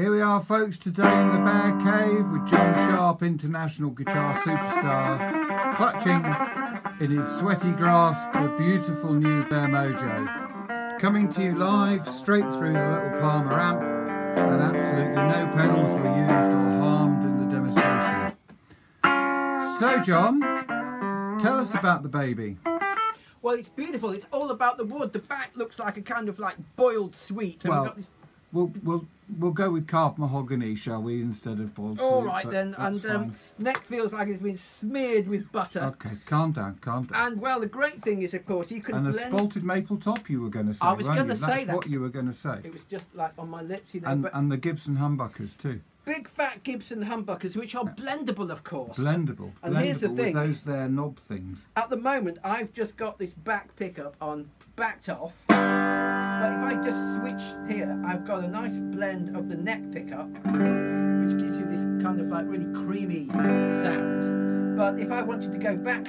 Here we are, folks, today in the Bear Cave with John Sharp, international guitar superstar, clutching in his sweaty grasp a beautiful new Bear Mojo. Coming to you live, straight through the little Palmer amp, and absolutely no pedals were used or harmed in the demonstration. So, John, tell us about the baby. Well, it's beautiful. It's all about the wood. The back looks like a kind of like boiled sweet. And Well, we've got this We'll, we'll, we'll go with carved mahogany, shall we, instead of boiled All fruit, right then, and um, neck feels like it's been smeared with butter. Okay, calm down, calm down. And well, the great thing is, of course, you can And a blend. spalted maple top you were going to say, I was gonna say That's that. what you were going to say. It was just like on my lips, you know. And, but and the Gibson humbuckers too. Big fat Gibson humbuckers, which are blendable, of course. Blendable. And blendable here's the thing. those there knob things. At the moment, I've just got this back pickup on backed off. But if I just switch here, I've got a nice blend of the neck pickup, which gives you this kind of like really creamy sound. But if I wanted to go back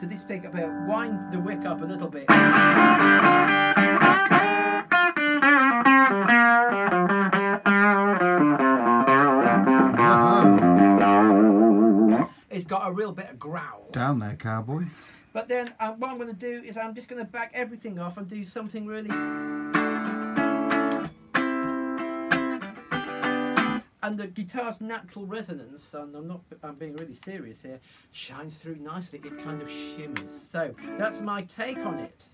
to this pickup here, wind the wick up a little bit. Got a real bit of growl. down there, cowboy. But then uh, what I'm going to do is I'm just going to back everything off and do something really. And the guitar's natural resonance, and I'm not, I'm being really serious here, shines through nicely. It kind of shimmers. So that's my take on it.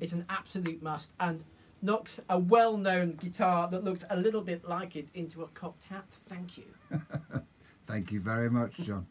It's an absolute must and knocks a well-known guitar that looks a little bit like it into a cocked hat. Thank you. Thank you very much, John.